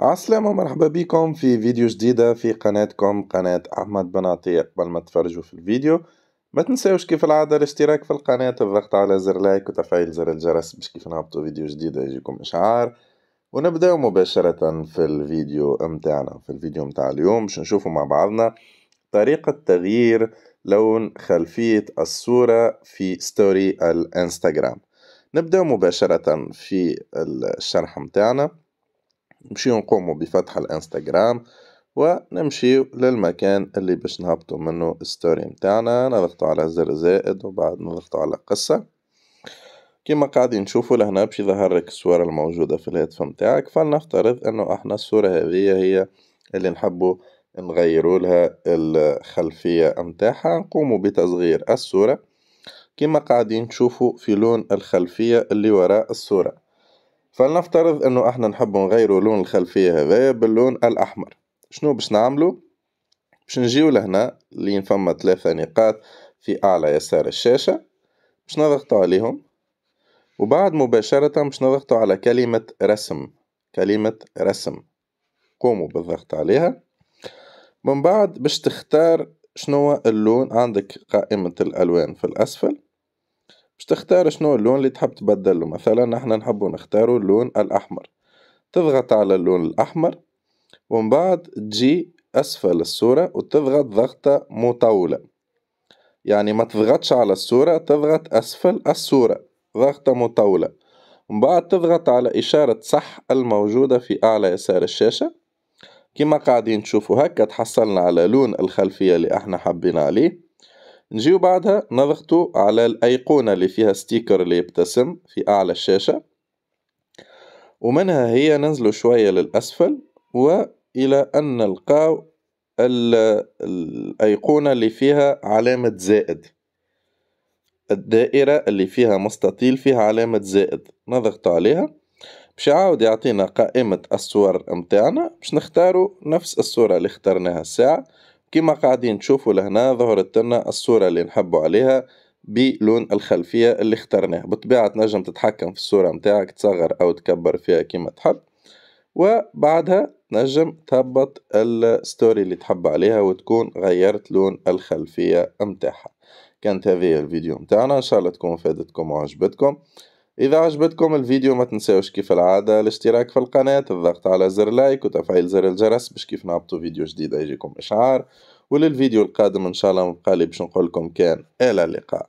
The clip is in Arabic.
عسلامة مرحبا بكم في فيديو جديدة في قناتكم قناة أحمد بن عطية. قبل ما تفرجوا في الفيديو ما تنساوش كيف العادة الاشتراك في القناة الضغط على زر like وتفعيل زر الجرس باش كيف نهبطوا فيديو جديد يجيكم إشعار. ونبدأ مباشرة في الفيديو متاعنا في الفيديو متاع اليوم. باش نشوفوا مع بعضنا طريقة تغيير لون خلفية الصورة في story الانستغرام. نبدأ مباشرة في الشرح متاعنا. نمشيو نقومو بفتح الانستغرام ونمشي للمكان اللي باش نهبطو منه ستوري متاعنا نضغطو على زر زائد وبعد نضغطو على قصة. كيما قاعدين نشوفو لهنا باش يظهرلك الصورة الموجودة في الهاتف متاعك فلنفترض إنو إحنا الصورة هذيا هي اللي نحبو نغيرو لها الخلفية متاعها نقومو بتصغير الصورة. كيما قاعدين تشوفو في لون الخلفية اللي وراء الصورة. فلنفترض انو إحنا نحبو نغيرو لون الخلفية هذايا باللون الأحمر. شنو باش نعملو باش نجيو لهنا لين فما ثلاثة نقاط في أعلى يسار الشاشة باش نضغطو عليهم. وبعد مباشرة باش نضغطو على كلمة رسم. كلمة رسم. قوموا بالضغط عليها. من بعد باش تختار شنو اللون عندك قائمة الألوان في الأسفل. باش تختار شنو اللون اللي تحب تبدله مثلا نحنا نحبو نختارو اللون الأحمر. تضغط على اللون الأحمر ومن بعد تجي أسفل الصورة وتضغط ضغطة مطولة. يعني ما تضغطش على الصورة تضغط أسفل الصورة ضغطة مطولة. ومن بعد تضغط على إشارة صح الموجودة في أعلى يسار الشاشة. كما قاعدين تشوفوا هكا تحصلنا على لون الخلفية اللي إحنا حابين عليه. نجيو بعدها نضغطو على الأيقونة اللي فيها ستيكر اللي يبتسم في أعلى الشاشة. ومنها هي ننزلو شوية للأسفل وإلى أن نلقاو الأيقونة اللي فيها علامة زائد. الدائرة اللي فيها مستطيل فيها علامة زائد. نضغط عليها. باش يعاود يعطينا قائمة الصور متاعنا باش نختارو نفس الصورة اللي اخترناها الساعة. كما قاعدين تشوفوا لهنا ظهرت لنا الصورة اللي نحبو عليها بلون الخلفية اللي اخترناه. بطبيعة تنجم تتحكم في الصورة متاعك تصغر أو تكبر فيها كما تحب. وبعدها تنجم تهبط الستوري اللي تحب عليها وتكون غيرت لون الخلفية متاعها. كانت هذه الفيديو متاعنا. إن شاء الله تكون فادتكم وعجبتكم. إذا عجبتكم الفيديو ما تنساوش كيف العادة الاشتراك في القناة الضغط على زر لايك وتفعيل زر الجرس باش كيف نهبطو فيديو جديد يجيكم إشعار. وللفيديو القادم إن شاء الله مبقالي باش نقولكم كان إلى اللقاء.